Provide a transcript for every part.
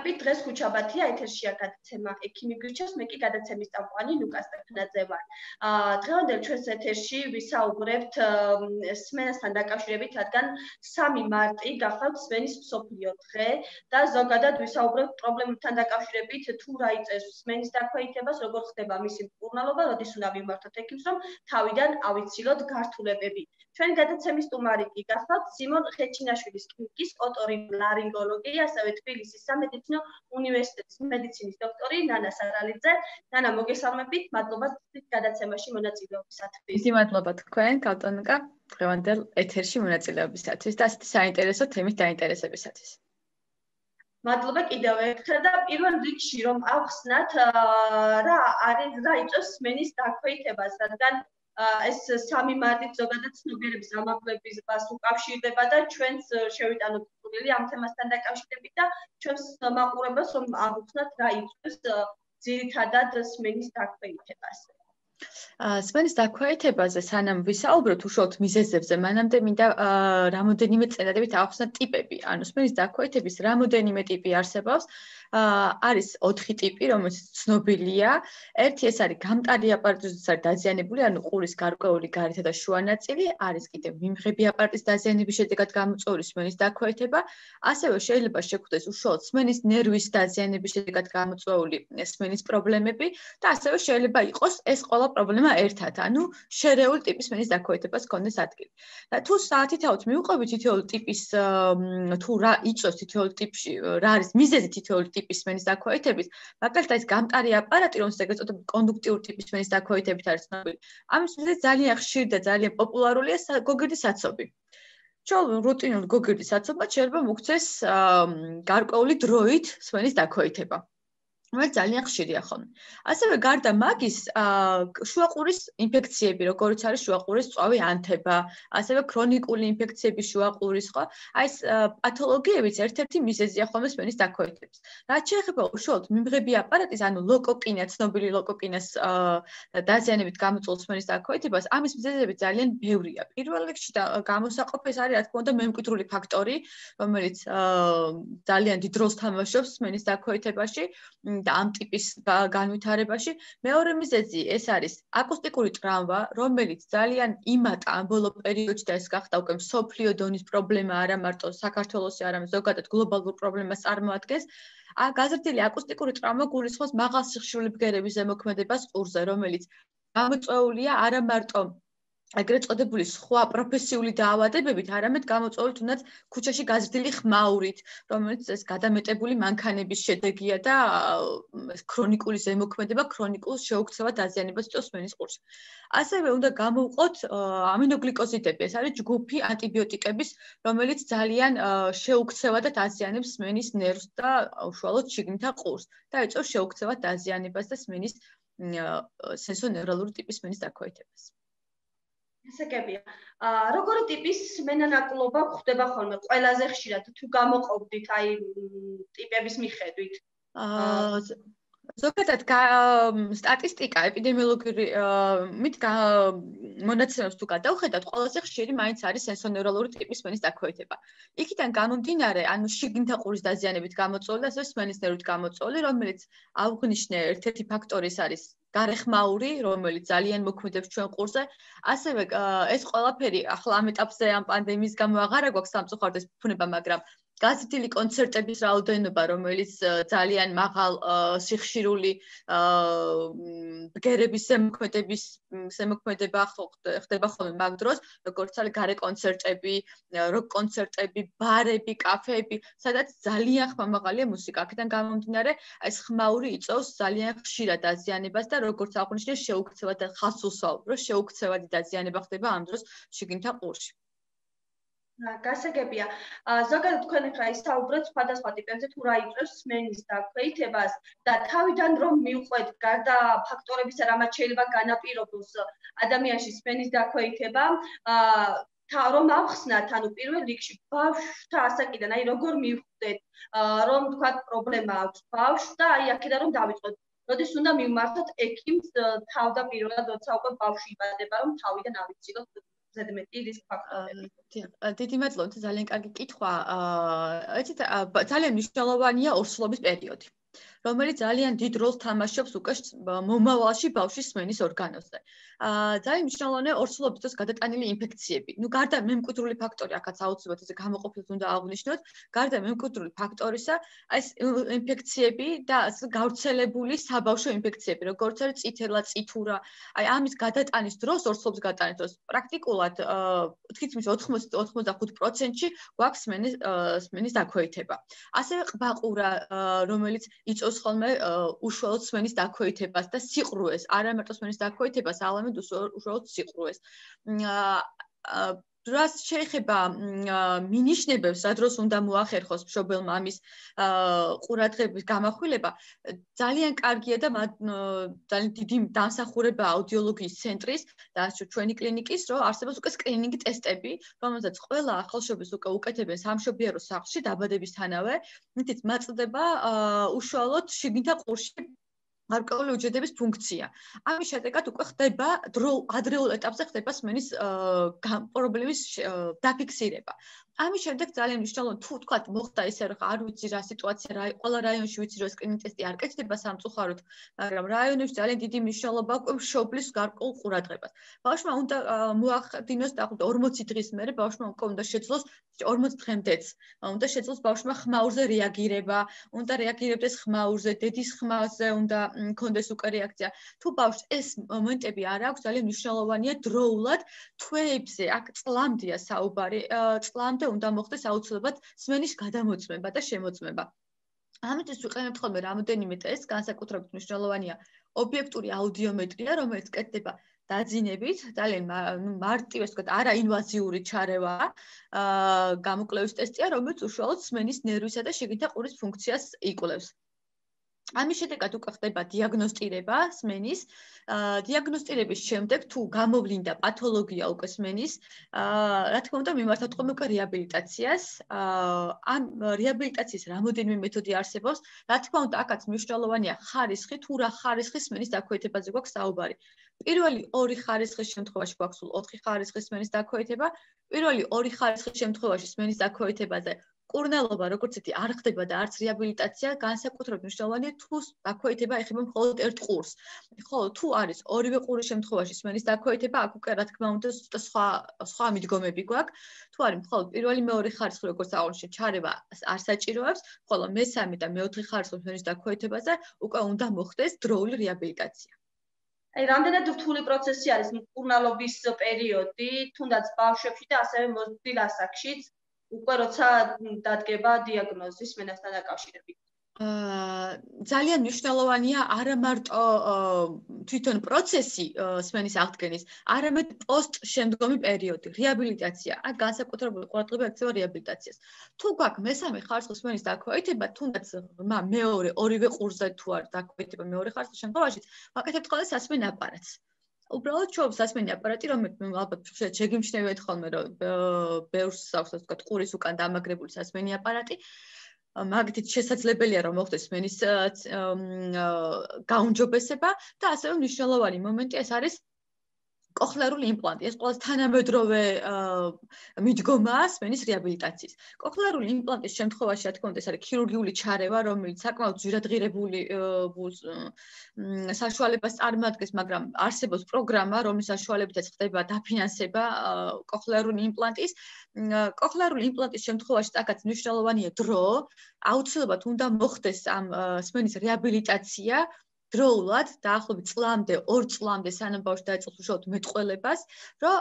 მოგესალმებით. დღეს ხუჩაბათია ეთერშია გადაცემა ექიმი გიჩოს, მე კი გადაცემის წამყვანი ლუკას ტექნაძე ვარ. აა დღევანდელ ჩვენს ეთერში ვისაუბრებთ სმენასთან დაკავშირებით, რადგან 3 მარტი გახავთ სმენის მსოფლიო დღე და ზოგადად ვისაუბრებთ პრობლემებთან დაკავშირებით, თუ რა იწევს სმენის დაქვეითებას, როგორ ხდება მისი მკურნალობა, როდის უნდა მიმართოთ ექიმს, რომ თავიდან ავიცილოთ გართულებები. ჩვენ გადაცემის სტუმარი კი გახავთ სიმონ ხეჩინაშვილის კლინიკის ოტორინოლარინგოლოგი, ასევე თბილისის სამედიცინო უნივერსიტეტის მედიცინის დოქტორი ნანა სარალიძე. ნანა, მოგესალმებით, მადლობა გადაცემაში მონაწილეობისათვის. დიდი მადლობა თქვენ, კავტონკა, დღევანდელ ეთერში მონაწილეობისათვის და ასეთი საინტერესო თემით დაინტერესებისათვის. მადლობა კიდევ ერთხელ და პირველ რიგში რომ ავხსნათ რა არის რა იწევს მენის დაქვეითებას, რადგან ეს 3 მარტით ზოგადად ცნობიერების ამაღლების ბას უკავშირდება და ჩვენს შევიტანოთ პუნქტი ამ თემასთან დაკავშირებით და ჩვენს მაყურებელს რომ აღუხსნათ რა იწევს ძირითადად სმენის დაქვეითებას. სმენის დაქვეითებაზე სანამ ვისაუბროთ უშუალოდ მიზეზებზე, მანამდე მინდა რამოდენიმე წელადებით ავხსნათ ტიპები. ანუ სმენის დაქვეითების რამოდენიმე ტიპი არსებობს. არის 4 ტიპი, რომელიც ცნობილია. ერთი ეს არის გამტარი აპარატის არის დაზიანებული, ანუ ყურის გარკვეული გარეთ და შუა ნაწილი, არის კიდევ მიმღები აპარატის დაზიანების შედეგად გამოწვეული სმენის დაქვეითება, ასევე შეიძლება შეგვხვდეს უშუალოდ სმენის ნერვის დაზიანების შედეგად გამოწვეული სმენის პრობლემები და ასევე შეიძლება იყოს ეს ყველა პრობლემა ერთად, ანუ შერეული ტიპის სმენის დაქვეითებას კონდეს ადგილი. და თუ საათითაოდ მიუყვებით თითოეულ ტიპის თუ რა იწვევს თითოეულ ტიპში, რა არის მიზეზი თითოეულ ტიპის სმენის დაქვეითების, მაგალითად ეს გამტარი აპარატი, რომელსაც ეგრეთ წოდებული კონდუქტიური ტიპის სმენის დაქვეითებით არის ცნობილი. ამის მიზეზი ძალიან ხშირი და ძალიან პოპულარულია გოგირდის აცობი. ჩვენ რუტინულ გოგირდის აცობად შეიძლება მოგცეს გარკვეული დროით სმენის დაქვეითება. რომელიც ძალიან ხშირია ხოლმე. ასევე გარდა მაგის, შუაყურის ინფექციები, როგორც არის შუაყურის წვავი ანთება, ასევე ქრონიკული ინფექციები შუაყურის, ხო? აი ეს პათოლოგიებიც ერთ-ერთი მიზეზია ხოლმე სმენის დაქვეითების. რაც შეეხება უშუალოდ მიმღები აპარატის, ანუ ლოკოკინა, ცნობილი ლოკოკინას დაზიანებით გამოწვეულ სმენის დაქვეითებას, ამის მიზეზები ძალიან ბევრია. პირველ რიგში გამოსაყოფი ეს არის, რა თქმა უნდა, მემკვიდრული ფაქტორი, რომელიც ძალიან დიდ როლს თამაშობს სმენის დაქვეითებაში. და ამ ტიპის განვითარებაში მეორე მიზეზი ეს არის აკუსტიკური ტრავმა, რომელიც ძალიან იმატა ამ ბოლო პერიოდში და ეს გახდა უკვე სოფლიო დონის პრობლემა არა მარტო საქართველოსი, არამედ ზოგადად გლობალურ პრობლემას წარმოადგენს. ა გაზრდილი აკუსტიკური ტრავმა გულისხმობს მაღალ სიხშირული ბგერების ზემოქმედებას ყურზე, რომელიც გამოწვეულია არა მარტო ეგრეთ წოდებული სხვა პროფესიული დაავადებებით, არამედ გამოწვეული თუნდაც ქუჩაში გაზრდილი ხმაურით, რომელიც ეს გადამეტებული მანქანების შედეგია და ქრონიკული ზემოქმედება, ქრონიკულ შეუქცევა დაზიანებას წოს მენის ყურში. ასევე უნდა გამოვყოთ ამინოგლიკოზიდები, ეს არის ჯგუფი ანტიბიოტიკების, რომელიც ძალიან შეუქცევა და დაზიანებს მენის ნერვს და უშუალოდ შიგნითა ყურს და ეწევს შეუქცევა დაზიანებას და მენის სენსონევრალური ტიპის მენის დაქვეითებას. ესეკებია. აა როგორი ტიპის მენანაკლობა ხდება ხოლმე? ყველაზე ხშირად თუ გამოყოფდით აი ტიპების მიხედვით? აა ზოგადად სტატისტიკა ეპიდემიოლოგიური მით მონაცემებს თუ გადავხედათ, ყველაზე ხშირი მაინც არის სენსონევრალური ტიპის სმენის დაქვეითება. იქიდან გამომდინარე, ანუ შიგნითა ყურის დაზიანებით გამოწვეული, ასე სმენის ნერვით გამოწვეული, რომელიც აღნიშნე ერთ-ერთი ფაქტორი არის გარეხმაური, რომელიც ძალიან მოქმედებს ჩვენ ყურზე. ასევე ეს ყველაფერი ახლა ამ ეტაპზე ამ პანდემიის გამო აღარა გვაქვს სამწუხაროდ ეს ფუნება, მაგრამ გაზრდილი კონცერტების რაოდენობა, რომელიც ძალიან მაღალ სიხშირული ბგერების შემოქმედების შემოქმედება ხდება ხოლმე მაგ დროს, როგორც არის გარე კონცერტები, როკ კონცერტები, ბარები, კაფეები, სადაც ძალიან ხმამაღალია მუსიკა. აქედან გამომდინარე, ეს ხმაური იწევს ძალიან ხშირად დაზიანებას და როგორც აღნიშნე, შეუქცევა და ხასულსაუბ, რომ შეუქცევადი დაზიანება ხდება ამ დროს შიგნითა ყურში. გასაგებია. ზოგადად თქვენ ახლა ისაუბრეთ სხვადასხვა ტიპებზე თუ რა იწევს სმენის დაქვეითებას და თავიდან რომ მიუყვეთ გარდა ფაქტორებისა, რამაც შეიძლება განაპირობოს ადამიანში სმენის დაქვეითება, აა რომ ავხსნათ, ანუ პირველ რიგში ბავშვთა ასაკიდან, აი როგორ მიხვდეთ, რომ თქვა პრობლემა აქვს ბავშვს და აი აქედან რომ დავიწყოთ. როდის უნდა მიმართოთ ექიმს თავდაპირველად, როცა უკვე ბავშვი იბადება, რომ თავიდან ავიცილოთ ზედმეტი რისკ ფაქტორები. დიდი მადლობა, ძალიან კარგი კითხვა. აა, ეცით ძალიან მნიშვნელოვანია ორსულობის პერიოდი. რომელიც ძალიან დიდ როლს თამაშობს უკვე მომავალში ბავშვის სმენის ორგანოზე. აა ძალიან მნიშვნელოვანია ორსულობის დროს გადატანილი ინფექციები. ნუ გარდა მემკვიდრული ფაქტორი, ახაც აუცილებლად ესე გამოყოფილ უნდა აღვნიშნოთ, გარდა მემკვიდრული ფაქტორისა, ეს ინფექციები და გავრცელებული საბავშვო ინფექციები, როგორც არის წითელა, წითურა, აი ამის გადატანის დროს, ორსულობის გადატანის დროს პრაქტიკულად თითქმის 80-85%-ში გვაქვს სმენის სმენის დაქვეითება. ასევე ყბაყურა, რომელიც იწოს ხოლმე უშუალოდ სმენის დაქვეითებას და სიყრუეს, არა მარტო სმენის დაქვეითებას, ალამედ უშუალოდ სიყრუეს. რას შეიძლება მინიშნებებს, რა დროს უნდა მოახერხოს მშობელმა ამის ყურადღების გამახვილება, ძალიან კარგია და ძალიან დიდი დამსახურება აუდიოლოგიის ცენტრის და ჩვენი კლინიკის, რომ არსებობს უკვე სკრინინგი ტესტები, რომელზეც ყველა ახალშობილს უკვე უკეთებენ სამშობიარო სახლში დაბადებისთანავე, მითით მაწდება უშუალოდ შიგნითა ყურში მარკეული უჯრედების ფუნქცია. ამის შედეგად უკვე ხდება დრო ადრეულ ეტაპზე ხდება სმენის პრობლემის დაფიქსირება. ამის შემდეგ ძალიან მნიშვნელოვანი თუ თქვა მოხდა ისე რომ არ ვიცი რა სიტუაცია რა ყველა რაიონში ვიცი რომ სკრინინგ ტესტი არ კეთდება სამწუხაროდ მაგრამ რაიონებში ძალიან დიდი მნიშვნელობა აქვს მშობლის გარკვეულ ყურადღებას. ბავშვმა უნდა მოახდინოს დაახლოებით 40 დღის მერე ბავშვმა უკვე უნდა შეძლოს 40 დღემდეც უნდა შეძლოს ბავშვმა ხმაურზე რეაგირება უნდა რეაგირებდეს ხმაურზე დედის ხმაზე უნდა მქონდეს უკვე რეაქცია. თუ ბავშვს ეს მომენტები არ აქვს ძალიან მნიშვნელოვანია დროულად თვეებზე აქ წლამდეა საუბარი წლამდე უნდა მოხდეს აუცილებლად სმენის გადამოწმება და შემოწმება. ამიტომ ვიყენებთ ხოლმე რამოდენიმე ტესტს, განსაკუთრებით მნიშვნელოვანია ობიექტური აუდიომეტრია, რომელიც კეთდება დაძინებით, ძალიან მარტივ ეს ვთქვათ, არაინვაზიური ჩარევა, აა გამოკლევის ტესტია, რომელიც უშუალოდ სმენის ნერვისა და შიგნითა ყურის ფუნქციას იკვლევს. ამის შედეგად უკვე ხდება დიაგნოსტირება სმენის. დიაგნოსტირების შემდეგ თუ გამოვლინდა პათოლოგია უკვე სმენის, რა თქმა უნდა მიმართავთ ხოლმე უკვე რეაბილიტაციას. ამ რეაბილიტაციის რამოდენიმე მეთოდი არსებობს. რა თქმა უნდა, აქაც მნიშვნელოვანია ხარისხი, თუ რა ხარისხის სმენის დაქვეითებაზე გვაქვს საუბარი. პირველი ორი ხარისხის შემთხვევაში გვაქვს სულ 4 ხარისხის სმენის დაქვეითება. პირველი ორი ხარისხის შემთხვევაში სმენის დაქვეითებაზე კურნელობა როგორც ეთი არ ხდება და არც რეაბილიტაცია განსაკუთრებით მნიშვნელოვანია თუ დაქვეითება ეხება მხოლოდ ერთ ყურს. ხო, თუ არის ორივე ყურის შემთხვევაში სმენის დაქვეითება, აქ უკვე რა თქმა უნდა სხვა სხვა მიდგომები გვაქვს. თუ არის მხოლოდ პირველი მეორე ხარისხი როგორც აღნიშნე ჩარევა არ საჭიროებს, ხოლო მესამე და მეოთხე ხარისხის სმენის დაქვეითებაზე უკვე უნდა მოხდეს დროული რეაბილიტაცია. აი, რამდენად რთული პროცესი არის მკურნალობის პერიოდი, თუნდაც ბავშვებში და ასევე მოზრდილ ასაკშიც, უკვე როცა დადგება დიაგნოზის მენასთან დაკავშირებით. აა ძალიან მნიშვნელოვანია არა მარტო თვითონ პროცესი სმენის აღდგენის, არამედ პოსტ შემდგომი პერიოდი, რეაბილიტაცია. აი განსაკუთრებული ყურადღება ექცევა რეაბილიტაციას. თუ გვაქვს მესამე ხარისხის სმენის დაქვეითება, თუნდაც მეორე ორივე ყურზე თუ არ დაქვეითება მეორე ხარისხის შემთხვევაში, ვაკეთებთ ხოლმე სასმენ აპარატს. უბრალოდ ჩობს სასმენი აპარატი, რომელიც ალბათ შეგიმჩნევთ ხოლმე, რომ ბევრს აქვს ასე ვთქვათ, ყურის უკან დამაგრებული სასმენი აპარატი. მაგითიც შესაძლებელია რომ მოხდეს სმენის გაუნჯობესება და ასევე მნიშვნელოვანი მომენტი ეს არის კოხლერული იმპლანტი ეს ყველაზე თანამედროვე მიდგომაა სმენის რეაბილიტაციის. კოხლერული იმპლანტის შემთხვევაში, რა თქმა უნდა, ეს არის ქირურგიული ჩარევა, რომელიც საკმაოდ ძვირადღირებული საშუალებას წარმოადგენს, მაგრამ არსებობს პროგრამა, რომლის საშუალებითაც ხდება დაფინანსება კოხლერული იმპლანტის. კოხლერული იმპლანტის შემთხვევაში, საკაც მნიშვნელოვანია დრო, აუცილებლად უნდა მოხდეს ამ სმენის რეაბილიტაცია დროულად დაახლოებით წლამდე, 2 წლამდე სანამ ბავშვი დაიწყოს უშუალოდ მეტყველებას, რომ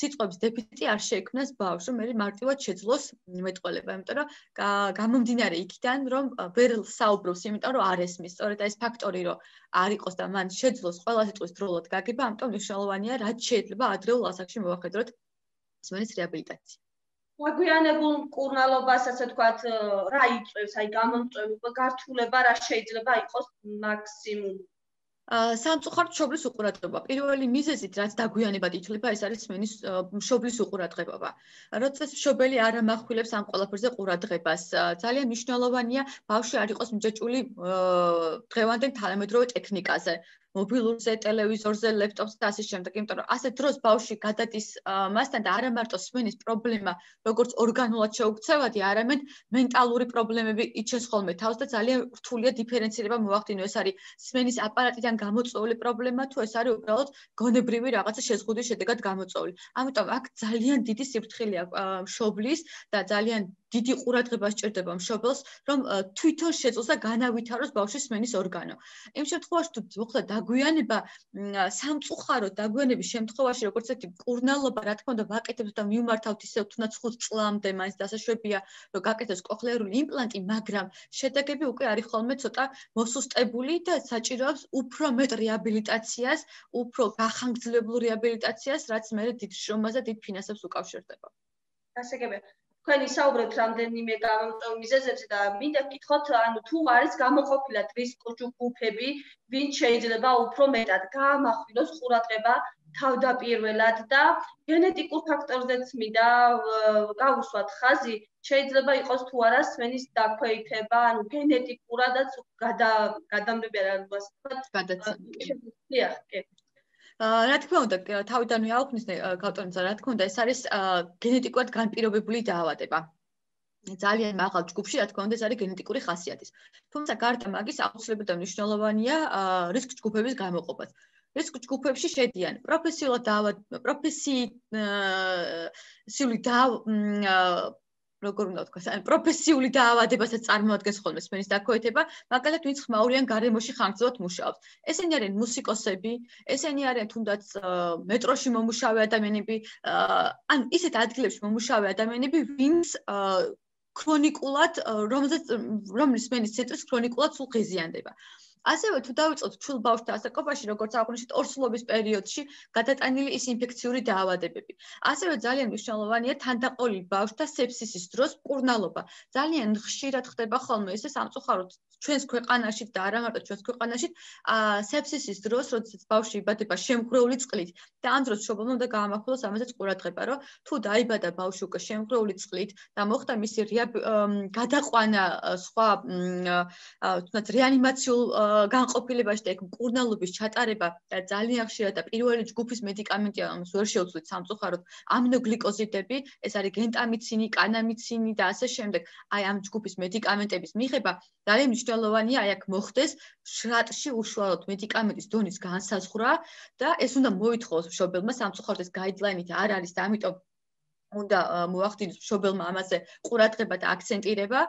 ციტყვების დეფიციტი არ შეექმნას ბავშვს, რომ მე მარტივად შეძლოს მეტყველება, იმიტომ რომ გამომდინარე იქიდან, რომ ვერ საუბრობს, იმიტომ რომ არ ესმის, სწორედ ეს ფაქტორი, რომ არ იყოს და მან შეძლოს ყველა სიტყვის დროულად გაგება, ამიტომ მნიშვნელოვანია, რაც შეიძლება ადრეულ ასაკში მოახერხოთ სმენის რეაბილიტაცია. აგვიანებულ კურნალობას ასე თქვათ რა იწევს აი გამომწვევი გართულება რა შეიძლება იყოს მაქსიმუმ ა სამწუხაროდ შობლის უყურადღება. პირველი მიზეზით რაც დაგვიანებად ითვლება, ეს არის მენის შობლის უყურადღება. როდესაც შობელი არ ამახვილებს ამ ყველაფერზე ყურადღებას, ძალიან მნიშვნელოვანია ბავშვი არ იყოს მჯეჭული დღევანდელ თანამედროვე ტექნიკაზე. მობილურზე, ტელევიზორზე, ლეპტოპზე და ასე შემდეგ, იმიტომ რომ ასე დროს ბავშვი გადადის მასთან და არა მარტო სმენის პრობლემა, როგორც ორგანულად შეუქცევადი, არამედ მენტალური პრობლემები იჩენს ხოლმე. თავს და ძალიან რთულია დიფერენცირება მოახდინო, ეს არის სმენის აპარატიდან გამოწვეული პრობლემა თუ ეს არის უბრალოდ გონებრივი რაღაცა შეზღუდვის შედეგად გამოწვეული. ამიტომ აქ ძალიან დიდი სიფრთხილე აქვს მშობლის და ძალიან დიდი ყურადღება სჭირდება მშობელს, რომ თვითონ შეძლოს და განავითაროს ბავშვის სმენის ორგანო. იმ შემთხვევაში თუ მოხდა დაგვიანება სამწუხაროდ დაგვიანების შემთხვევაში, როგორც ერთი კურნალობა, რა თქმა უნდა, ვაკეთებთ და მიმართავთ ისე თუნდაც 5 წლამდე, მაინც დასაშვებია, რომ გაკეთოს კოხლეარული იმპლანტი, მაგრამ შედეგები უკვე არის ხოლმე ცოტა მოსუსტებული და საჭიროებს უფრო მეტ რეაბილიტაციას, უფრო გახანგრძლივებულ რეაბილიტაციას, რაც მე დიდ შრომაზე, დიდ ფინანსებს უკავშირდება. გასაგებია. თქვენ ისაუბრეთ რამდენიმე გამომწვევ მიზეზებზე და მინდა გითხოთ, ანუ თუ არის გამოყოფილად რისკ ჯგუფები, ვინ შეიძლება უფრო მეტად გაამახვილოს ყურადღება თავდაპირველად და გენეტიკურ ფაქტორზეც მინდა გავუსვათ ხაზი, შეიძლება იყოს თუ არა სმენის დაქვეითება, ანუ გენეტიკურადაც გადა გადამდებია რა ვთქვათ, გადაცემი. კი. რა თქმა უნდა, თავიდანვე აუხმის გავტონცა, რა თქმა უნდა, ეს არის გენეტიკურად განპირობებული დაავადება. ძალიან მაღალ ჯგუფში, რა თქმა უნდა, ეს არის გენეტიკური ხასიათის. თუმცა გარდა მაგის, აუცილებლად მნიშვნელოვანია რისკ ჯგუფების გამოყოფაც. რისკ ჯგუფებში შედიან პროფესიულად დაავად პროფესიული და როგორ უნდა ვთქვა, ან პროფესიული დაავადებასაც წარმოადგენს ხოლმე სმენის დაქვეითება, მაგალითად, ვინც ხმაურიან გარემოში ხანგრძლივად მუშაობს. ესენი არიან მუსიკოსები, ესენი არიან თუნდაც მეტროში მომუშავე ადამიანები, ან ისეთ ადგილებში მომუშავე ადამიანები, ვინც ქრონიკულად, რომელზეც რომლის სმენის ცენტრის ქრონიკულად სულ ღიზიანდება. ასევე თუ დავიწყოთ ჩულ ბავშვთა ასაკობაში, როგორც აღვნიშნეთ, ორსულობის პერიოდში გადატანილი ის ინფექციური დაავადებები. ასევე ძალიან მნიშვნელოვანია თანდაყოლილი ბავშვთა სეფსისის დროს კურნალობა. ძალიან ხშირად ხდება ხოლმე ესე სამწუხაროდ ჩვენს ქვეყანაში და არა მარტო ჩვენს ქვეყანაში, აა სეფსისის დროს, როდესაც ბავშვი იბადება შემგრეული წყლით და ამ დროს შობლმა უნდა გაამახვილოს ამაზეც ყურადღება, რომ თუ დაიბადა ბავშვი უკვე შემგრეული წყლით და მოხდა მისი გადაყვანა სხვა თუნდაც რეანიმაციულ განყოფილებაში და ეგ მკურნალობის ჩატარება ძალიან ხშირად და პირველი ჯგუფის მედიკამენტია ამას ვერ შეუცვლით სამწუხაროდ ამინოგლიკოზიდები ეს არის გენტამიცინი, კანამიცინი და ასე შემდეგ. აი ამ ჯგუფის მედიკამენტების მიღება ძალიან მნიშვნელოვანია აი აქ მოხდეს შრატში უშუალოდ მედიკამენტის დონის განსაზღვრა და ეს უნდა მოითხოვოს მშობელმა სამწუხაროდ ეს გაიდლაინით არ არის და ამიტომ უნდა მოახდინოს მშობელმა ამაზე ყურადღება და აქცენტირება.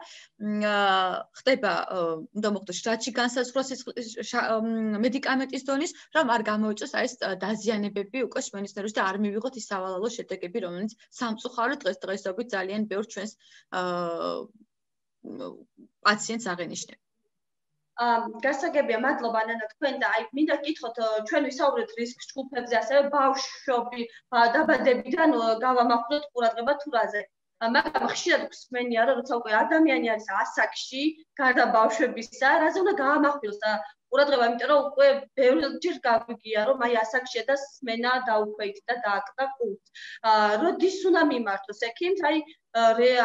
ხდება უნდა მოხდეს შრატში განსაზღვროს ის მედიკამენტის დონის, რომ არ გამოიწვიოს აი ეს დაზიანებები უკვე სპენისტეროს და არ მივიღოთ ის სავალალო შედეგები, რომელიც სამწუხაროდ დღესდღეობით ძალიან ბევრ ჩვენს პაციენტს აღენიშნება. გასაგებია, მადლობა ნანა თქვენ და აი მინდა გითხოთ ჩვენ ვისაუბრეთ რისკ ჯგუფებზე, ასევე ბავშვები დაბადებიდან გავამახვილოთ ყურადღება თურაზე. მაგრამ ხშირად გვსმენია, რომ როცა უკვე ადამიანი არის ასაკში, გარდა ბავშვებისა, რაზე უნდა გაამახვილოს და ყურადღება, იმიტომ რომ უკვე ბევრჯერ გაგვიგია, რომ აი ასაკშია და სმენა დაუქვეით და დააკდა კულტ. აა როდის უნდა მიმართოს ექიმს? აი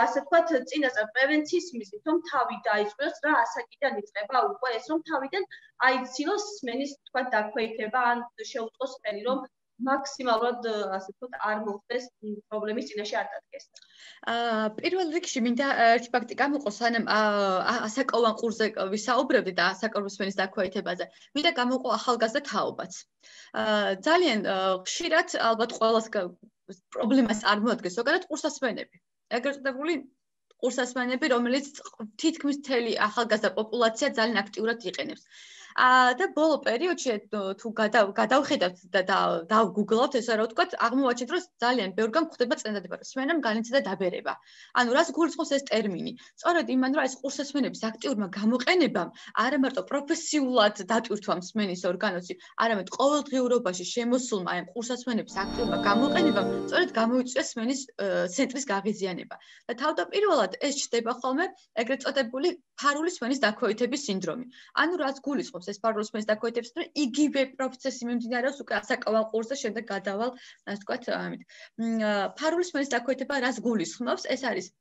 ასე ვთქვათ, წინასწარ პრევენციის მიზნით, რომ თავი დაიწყოს რა ასაკიდან იწყება უკვე ეს, რომ თავიდან აიცილოს სმენის ვთქვათ დაქვეითება ან შეუწყოს სმენი, რომ მაქსიმალურად ასე ვთქვათ არ მოხდეს პრობლემის წინაშე არ დადგეს. აა პირველ რიგში მინდა ერთი ფაქტი გამოყოს, სანამ ასაკოვან ყურზე ვისაუბრებდი და ასაკოვან სმენის დაქვეითებაზე. მინდა გამოყო ახალგაზრდა თაობაც. აა ძალიან ხშირად ალბათ ყოველას პრობლემას არ მოადგენს, ზოგადად ყურსასმენები. ეგრეთ წოდებული ყურსასმენები, რომელიც თითქმის მთელი ახალგაზრდა პოპულაცია ძალიან აქტიურად იყენებს. აა და ბოლო პერიოდში თუ გადავხედავთ და დავგუგლავთ ესე რა ვთქვათ, აღმოვაჩინეთ, რომ ძალიან ბევრგან ხდება წინადადება, სმენამ განიცადა დაბერება. ანუ რას გულისხმობს ეს ტერმინი? სწორედ იმან, რომ ეს ყურსასმენების აქტიურმა გამოყენებამ არა მარტო პროფესიულად დატვირთვა სმენის ორგანოში, არამედ ყოველდღიურობაში შემოსულმა ამ ყურსასმენების აქტიურმა გამოყენებამ სწორედ გამოიწვია სმენის ცენტრის გაღიზიანება. და თავდაპირველად ეს ჩდება ხოლმე ეგრეთ წოდებული ფარული სმენის დაქვეითების სინდრომი. ანუ რაც გულისხმობს ეს ფარული სმენის დაქვეითების სინდრომი, იგივე პროცესი მიმდინარეობს უკვე ასაკოვან ყურზე, შემდეგ გადავალ, ასე ვთქვათ, ამით. ფარული სმენის დაქვეითება რას გულისხმობს? ეს არის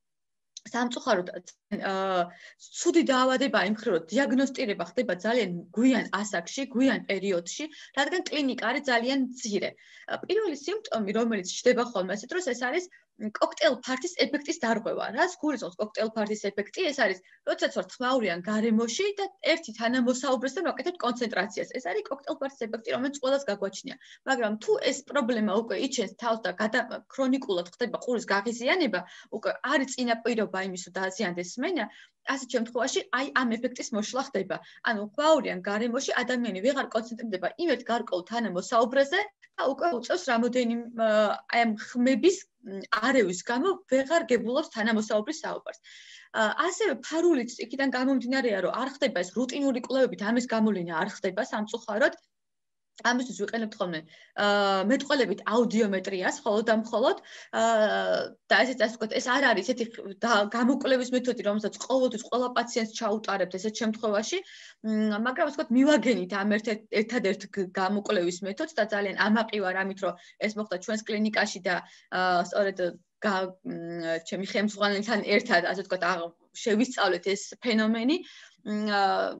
სამწუხაროდ ცუდი დაავადება იმ ხრო რომ დიაგნოსტირება ხდება ძალიან გვიან ასაკში, გვიან პერიოდში, რადგან კლინიკა არის ძალიან ძირე. პირველი სიმპტომი, რომელიც ჩდება ხოლმე ასეთ დროს, ეს არის კოქტეილ ფარტის ეფექტის დარღვევა. რას გულისხმობს კოქტეილ ფარტის ეფექტი? ეს არის, როდესაც ვარ თმაურიან გარემოში და ერთი თანამოსაუბრესთან ვაკეთებ კონცენტრაციას. ეს არის კოქტეილ ფარტის ეფექტი, რომელიც ყველას გაგვაჩნია. მაგრამ თუ ეს პრობლემა უკვე იჩენს თავს და ქრონიკულად ხდება ყურის გაღიზიანება, უკვე არის წინაპირობა იმის, რომ დააზიანდეს სმენა, ასეთ შემთხვევაში აი ამ ეფექტის მოშლა ხდება. ანუ ყვაურიან გარემოში ადამიანი ვეღარ კონცენტრირდება იმეთ გარკვეულ თანამოსაუბრეზე და უკვე უწევს რამოდენიმე აი ამ ხმების არევის გამო ვეღარ გებულობს თანამოსაუბრის საუბარს. ასევე ფარულიც იქიდან გამომდინარეა, რომ არ ხდება ეს რუტინული კვლევებით ამის გამოვლენა არ ხდება სამწუხაროდ. ამისთვის ვიყენებთ ხოლმე. აა მეტყველებით აუდიომეტრიას, ხოლოდ და მხოლოდ. აა და ესეც ასე ვთქვათ, ეს არ არის ესეთი გამოკვლევის მეთოდი, რომელსაც ყოველთვის ყველა პაციენტს ჩაუტარებთ ესეთ შემთხვევაში, მაგრამ ასე ვთქვათ, მივაგენით ამ ერთ-ერთ გამოკვლევის მეთოდს და ძალიან ამაყი ვარ ამით, რომ ეს მოხდა ჩვენს კლინიკაში და აა სწორედ ჩემი ხელმძღვანელთან ერთად, ასე ვთქვათ, შევისწავლეთ ეს ფენომენი. აა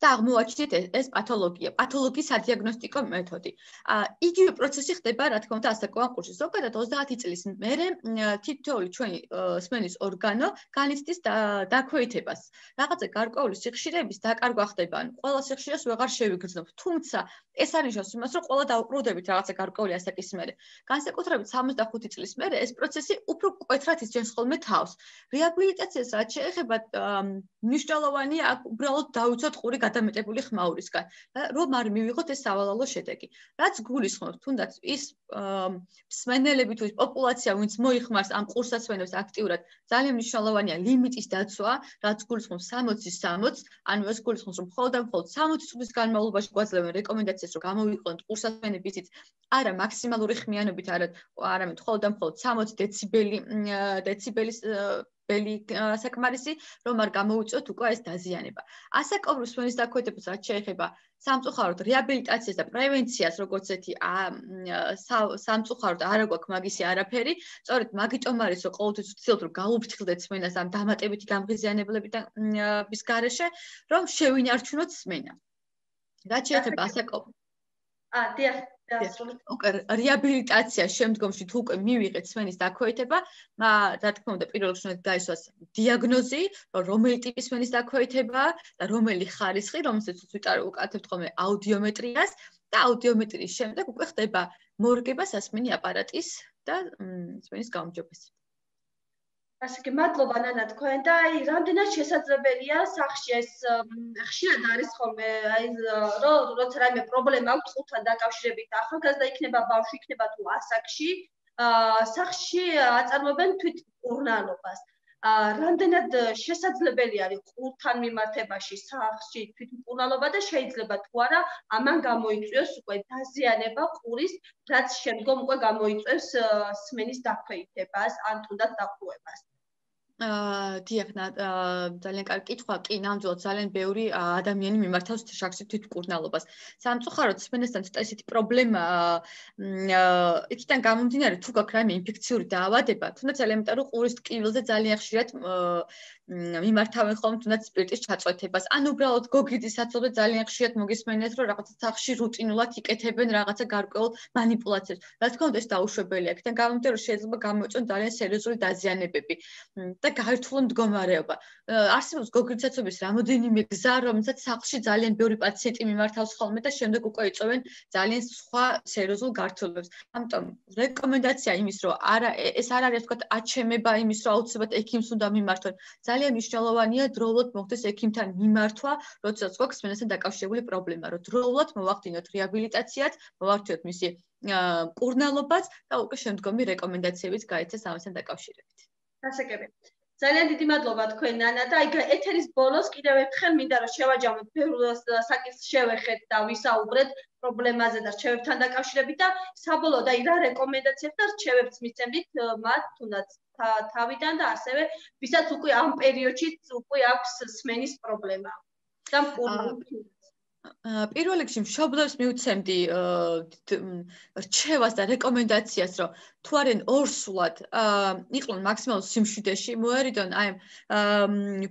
და აღმოაჩინეთ ეს პათოლოგია, პათოლოგიის ადიაგნოსტიკო მეთოდი. ა იგივე პროცესი ხდება, რა თქმა უნდა, ასაკოვან კურსში. ზოგადად 30 წლის მერე თითოეული ჩვენი სმენის ორგანო განიცდის დაქვეითებას. რაღაცა გარკვეული სიხშირების დაკარგვა ხდება, ანუ ყველა სიხშირეს ვეღარ შევიგრძნობ. თუმცა ეს არნიშნავს იმას, რომ ყველა დაუყრუდებით რაღაცა გარკვეული ასაკის მერე. განსაკუთრებით 65 წლის მერე ეს პროცესი უფრო კვეთრად ისჯენს ხოლმე თავს. რეაბილიტაციას რაც შეეხება მნიშვნელოვანია უბრალოდ დაუცოთ ყური გადამეტებული ხმაურისგან რომ არ მივიღოთ ეს სავალალო შედეგი. რაც გულისხმობს თუნდაც ის სმენელები თუ ის პოპულაცია ვინც მოიხმარს ამ ყურსასმენებს აქტიურად ძალიან მნიშვნელოვანია ლიმიტის დაცვა, რაც გულისხმობს 60-ის 60, ანუ ეს გულისხმობს რომ მხოლოდ და მხოლოდ 60 წლის განმავლობაში გვაძლევენ რეკომენდაციას რომ გამოვიყენოთ ყურსასმენები ისიც არა მაქსიმალური ხმიანობით, არა არამედ მხოლოდ და მხოლოდ 60 დეციბელი დეციბელის ბელი საკმარისი, რომ არ გამოუწოთ უკვე ეს დაზიანება. ასაკობრივ სვენის დაქვეითებას რაც შეეხება სამწუხაროდ რეაბილიტაციას და პრევენციას, როგორც ერთი სამწუხაროდ არ აქვს მაგისი არაფერი, სწორედ მაგიტომ არის რომ ყოველთვის ვცდილობ რომ გაუფრთხილდეთ სმენას ამ დამატებითი გამღიზიანებლებიდან ის გარეშე, რომ შევინარჩუნოთ სმენა. რაც შეეხება ასაკობრივ ა დიახ უკვე რეაბილიტაცია შემდგომში თუ უკვე მივიღეთ სვენის დაქვეითება, რა თქმა უნდა პირველ რიგში უნდა გაისვას დიაგნოზი, რომელი ტიპის სვენის დაქვეითება და რომელი ხარისხი, რომელსაც ვიტარო უკეთებთ ხოლმე აუდიომეტრიას და აუდიომეტრიის შემდეგ უკვე ხდება მორგება სასმენი აპარატის და სვენის გაუმჯობესება. ასე კი მადლობა ნანა თქვენ და აი რამდენად შესაძლებელია სახში ეს ხშირად არის ხოლმე აი რომ როცა რაიმე პრობლემა აქვს ყუთთან დაკავშირებით ახალგაზრდა იქნება ბავშვი იქნება თუ ასაკში სახში აწარმოებენ თვით კურნალობას რამდენად შესაძლებელი არის ყუთთან მიმართებაში სახში თვით კურნალობა და შეიძლება თუ არა ამან გამოიწვიოს უკვე დაზიანება ყურის რაც შემდგომ უკვე გამოიწვევს სმენის დაქვეითებას ან თუნდაც დაყუებას. აა დიახ, ძალიან კარგი კითხვა. კი, ნამდვილად ძალიან ბევრი ადამიანი მიმართავს შაქში თვითკურნალობას. სამწუხაროდ სმენესთან ცოტა ისეთი პრობლემა აა იქიდან გამომდინარე, თუ გაქვს რაიმე ინფექციური დაავადება, თუნდაც ელემენტარულ ყურის ტკივილზე ძალიან ხშირად მიმართავენ ხოლმე თუნდაც სპირტის ჩაწყვეტებას. ან უბრალოდ გოგირდის საწოლზე ძალიან ხშირად მოგისმენიათ, რომ რაღაცა სახში რუტინულად იკეთებენ რაღაცა გარკვეულ манипуляციებს. რა თქმა უნდა, ეს დაუშვებელია. იქიდან გამომდინარე, რომ შეიძლება გამოიწვიონ ძალიან სერიოზული დაზიანებები და გაერთულო მდგომარეობა. არსებობს გოგირდის საწოლების რამოდენიმე გზა, რომელსაც სახლში ძალიან ბევრი პაციენტი მიმართავს ხოლმე და შემდეგ უკვე იწვევენ ძალიან სხვა სერიოზულ გართულებებს. ამიტომ რეკომენდაცია იმის, რომ არა ეს არ არის თქვა აჩემება იმის, რომ აუცილებლად ექიმს უნდა მიმართონ. ძალიან ძალიან მნიშვნელოვანია დროულად მოხდეს ექიმთან მიმართვა, როდესაც გვაქვს სმენასთან დაკავშირებული პრობლემა, რომ დროულად მოვახდინოთ რეაბილიტაციაც, მოვახდინოთ მისი კურნალობაც და უკვე შემდგომი რეკომენდაციებიც გაიცეს ამასთან დაკავშირებით. გასაგები. ძალიან დიდი მადლობა თქვენ ნანა და აი ეთერის ბოლოს კიდევ ერთხელ მინდა რომ შევაჯამოთ ბევრ საკითხს შევეხეთ და ვისაუბრეთ პრობლემაზე და რჩევებთან დაკავშირებით და საბოლოოდ აი რა რეკომენდაციებს და რჩევებს მიცემთ მათ თუნდაც თავიდან და ასევე ვისაც უკვე ამ პერიოდში უკვე აქვს სმენის პრობლემა. და მკურნალობა პირველ რიგში მშობლებს მივცემდი რჩევას და რეკომენდაციას, რომ თუ არენ ორსულად იყვნენ მაქსიმალურ სიმშვიდეში, მოერიდონ აი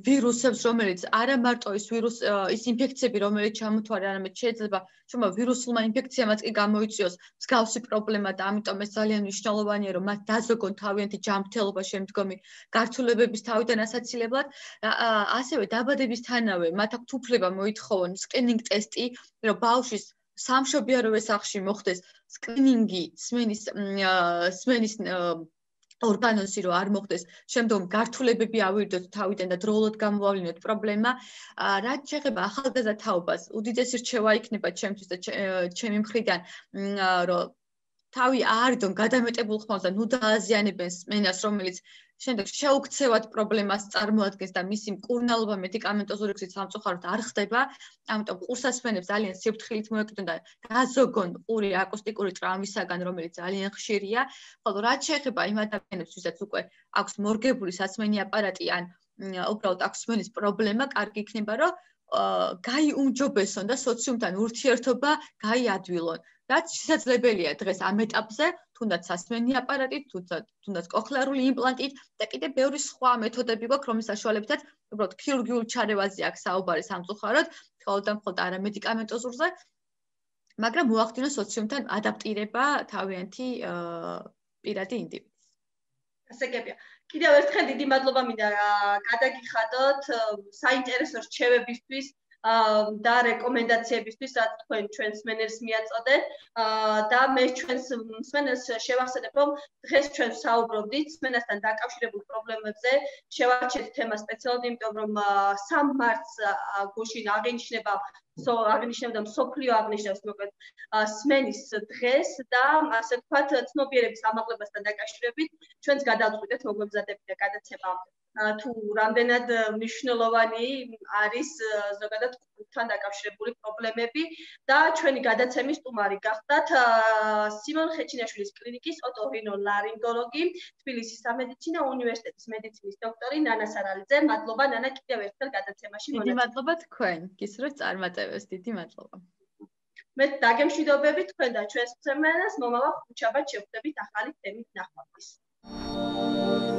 ვირუსებს, რომელიც არა მარტო ის ვირუს ის ინფექციები, რომელიც ჩამოთვარე, არამედ შეიძლება რომ ვირუსულმა ინფექციამაც კი გამოიწვიოს მსგავსი პრობლემა და ამიტომ ეს ძალიან მნიშვნელოვანია, რომ მათ დაზოგონ თავიანთი ჯანმრთელობა შემდგომი გართულებების თავიდან ასაცილებლად. ასევე დაბადებისთანავე მათ აქვთ უფლება მოითხოვონ სკრინინგ ტესტი, რომ ბავშვის სამშობიარო სახლში მოხდეს სკრინინგი სმენის სმენის ორგანოსი რო არ მოხდეს, შემდგომ გართულებები ავირდოთ თავიდან და დროულად გამოავლინოთ პრობლემა. რაც შეეხება ახალგაზრდა თაობას, უდიდესი რჩევა იქნება ჩემთვის და ჩემი მხრიდან, რომ თავი აარდონ გადამეტებულ ხმას და ნუ დააზიანებენ სმენას, რომელიც შემდეგ შეუქცევად პრობლემას წარმოადგენს და მისი მკურნალობა მედიკამენტოზური გზით სამწუხაროდ არ ხდება. ამიტომ ყურსასმენებს ძალიან სიფრთხილით მოეკიდონ და დაზოგონ ყური აკუსტიკური ტრავმისაგან, რომელიც ძალიან ხშირია. ხოლო რაც შეეხება იმ ადამიანებს, ვისაც უკვე აქვს მორგებული სასმენი აპარატი ან უბრალოდ აქვს სმენის პრობლემა, კარგი იქნება, რომ გაიუმჯობესონ და სოციუმთან ურთიერთობა გაიადვილონ. რაც შესაძლებელია დღეს ამ ეტაპზე, თუნდაც სასმენი აპარატი, თუნდაც კოხლარული იმპლანტით და კიდე ბევრი სხვა მეთოდები გვაქვს, რომლის საშუალებითაც უბრალოდ ქირურგიულ ჩარევაზე აქვს საუბარი სამწუხაროდ, ხოლმე და მხოლოდ არა მედიკამენტოზურზე, მაგრამ მოახდინოს სოციუმთან ადაპტირება თავიანთი პირადი ინდივიდის. ასეკებია. კიდევ ერთხელ დიდი მადლობა მინდა გადაგიხადოთ საინტერესო რჩევებისთვის და რეკომენდაციებისთვის რაც თქვენ ჩვენს მენერს მიაწოდეთ და მე ჩვენს მენერს შევახსენებ რომ დღეს ჩვენ საუბრობდით მენასთან დაკავშირებულ პრობლემებზე. შევარჩიეთ თემა სპეციალურად იმიტომ რომ 3 მარტს გუშინ აღინიშნება სო აღნიშნავდა მსოფლიო აღნიშნავს მოკლედ სმენის დღეს და ასე ვთქვათ ცნობიერების ამაღლებასთან დაკავშირებით ჩვენს გადავწყვიტეთ მოგვებზადებით და გადაცემა თუ რამდენად მნიშვნელოვანი არის ზოგადად კულტთან დაკავშირებული პრობლემები და ჩვენი გადაცემის სტუმარი გახდათ სიმონ ხეჩინაშვილის კლინიკის ოტორინოლარინგოლოგი თბილისის სამედიცინო უნივერსიტეტის მედიცინის დოქტორი ნანა სარალიძე. მადლობა ნანა კიდევ ერთხელ გადაცემაში მონაწილეობისთვის დიდი მადლობა თქვენ. გისურვებთ წარმატებებს. დიდი მადლობა. მე დაგემშვიდობები თქვენ და ჩვენს წემენას მომავალ ხუთშაბათ შევხვდებით ახალი თემით ნახვამდის. Thank you.